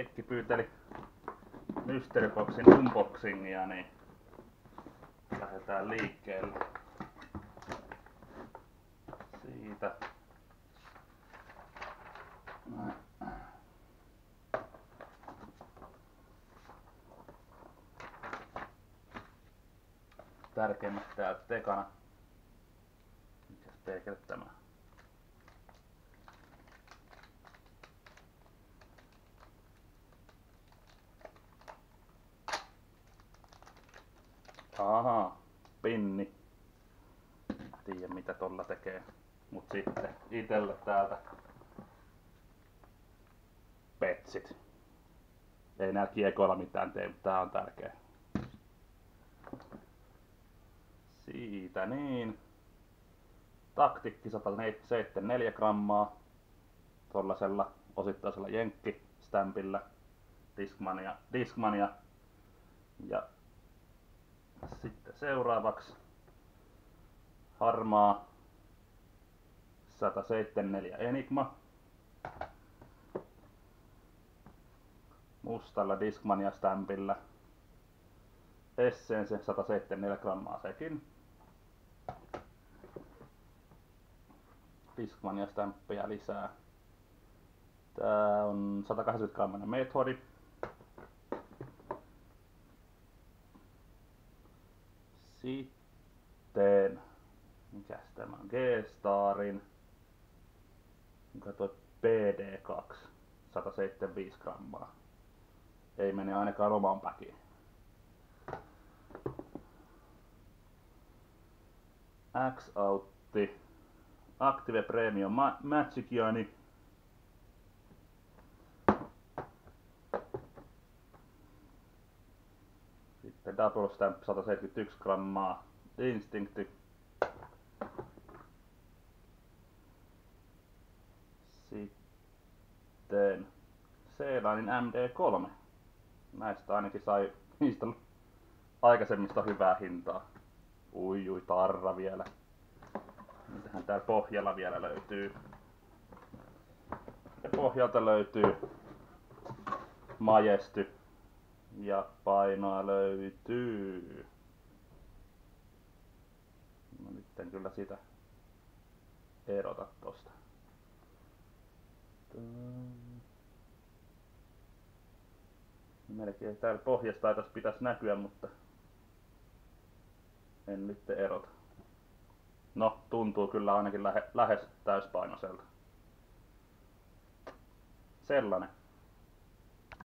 Heikki pyyteli Mysteryboxin unboxingia, niin lähdetään liikkeelle. Siitä. Tärkeimmät täältä tekana. Mikäs perkele tämä? Aha, pinni. Tiedä mitä tolla tekee. Mut sitten itelle täältä petsit. Ei nää kiekoilla mitään tee, mutta tää on tärkeä. Siitä niin. Taktikki 174 grammaa. Tollasella osittaisella jenkkistämpillä. Discmania, Discmania. Ja seuraavaksi harmaa 174 Enigma. Mustalla Discmania stämpillä. Essence 174 grammaa sekin. Discmania stämppejä lisää. Tää on 180 grammainen Methodi. Sitten, mikäs tämä on, G-Starin, mikä toi PD2, 175 grammaa. Ei mene ainakaan oman päkiin. X-Outti, Active Premium Ma Magiciani, Sitten Double Stamp 171 grammaa Instincti. Sitten Seelainin MD3. Näistä ainakin sai niistä aikaisemmista hyvää hintaa. Ui ui tarra vielä. Mitähän täällä pohjalla vielä löytyy? Ja pohjalta löytyy Majesty ja painoa löytyy. No nyt en kyllä sitä erota tosta. Melkein täällä pohjasta taitas pitäisi näkyä, mutta en nyt erota. No, tuntuu kyllä ainakin lähe, lähes täyspainoiselta. Sellainen.